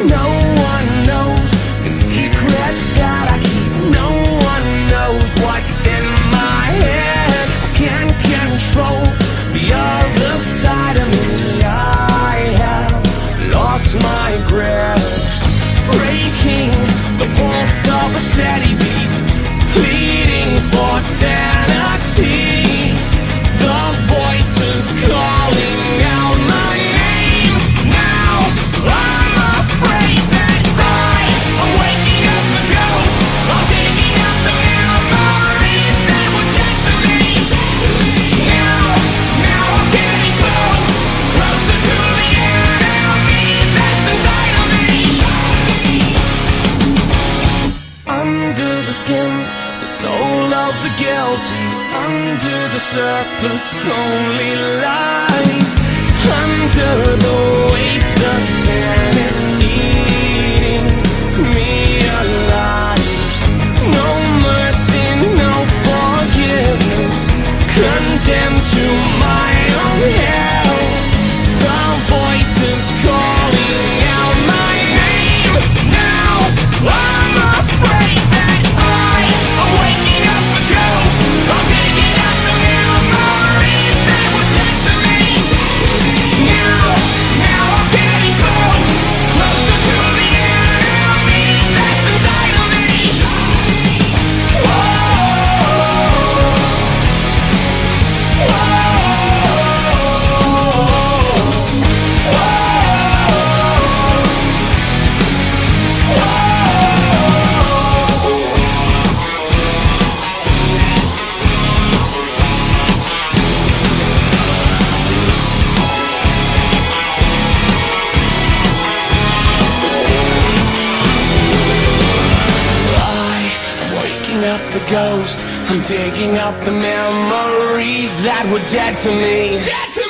No. skin The soul of the guilty Under the surface Lonely lies Under the weight up the ghost. I'm digging up the memories that were dead to me. Dead to me.